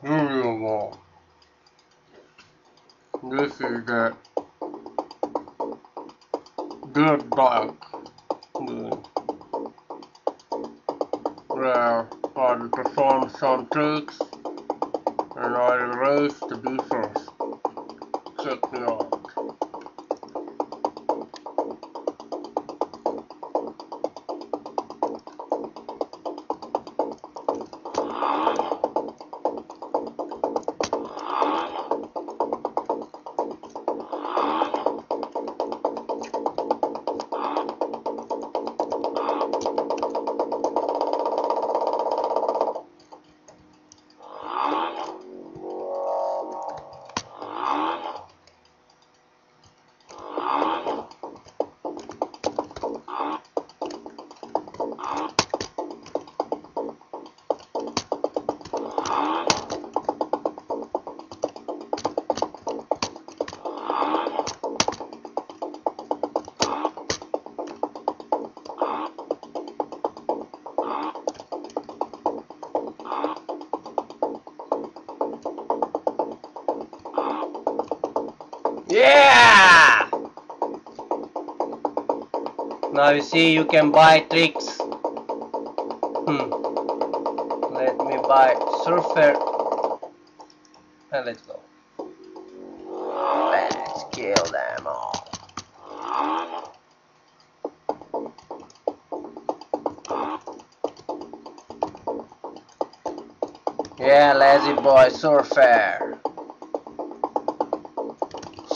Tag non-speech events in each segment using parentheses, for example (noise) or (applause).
Here This is the good bike. Well, I perform some tricks and I race to be first. Check me out. Yeah! Now you see you can buy tricks. Hmm. Let me buy surfer. And let's go. Let's kill them all. Yeah, lazy boy surfer.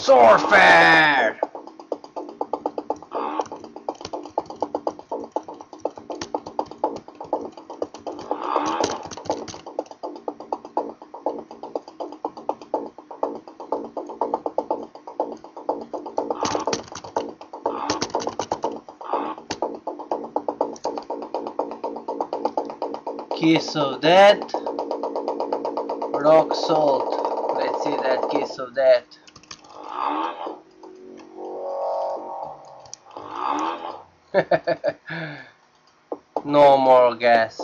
Surfer! Kiss of Death, Rock Salt. Let's see that Kiss of Death. (laughs) no more gas.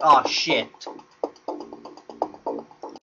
Oh shit.